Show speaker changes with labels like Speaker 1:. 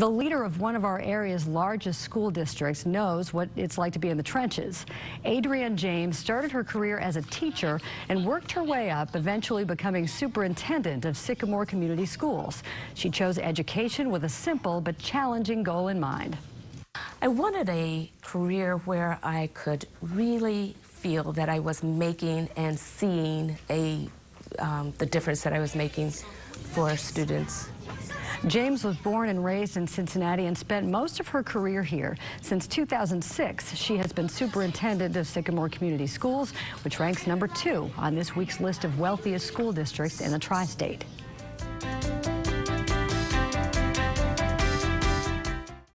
Speaker 1: The leader of one of our area's largest school districts knows what it's like to be in the trenches. Adrienne James started her career as a teacher and worked her way up, eventually becoming superintendent of Sycamore Community Schools. She chose education with a simple but challenging goal in mind.
Speaker 2: I wanted a career where I could really feel that I was making and seeing a, um, the difference that I was making for students.
Speaker 1: James was born and raised in Cincinnati and spent most of her career here. Since 2006, she has been superintendent of Sycamore Community Schools, which ranks number two on this week's list of wealthiest school districts in the tri-state.